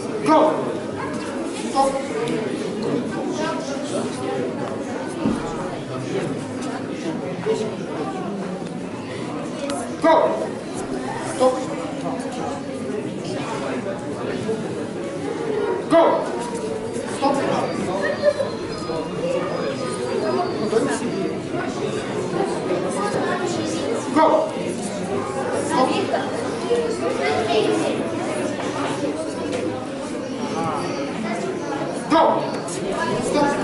Go! Stop. Go! Stop. Go! Stop. Go! Stop. Go! Stop.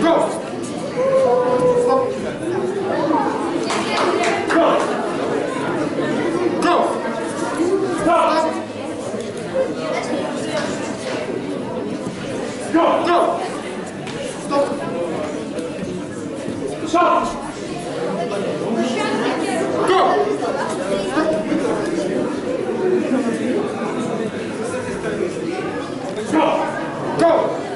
Go! Go! Go! Stop! Stop! Go! Go!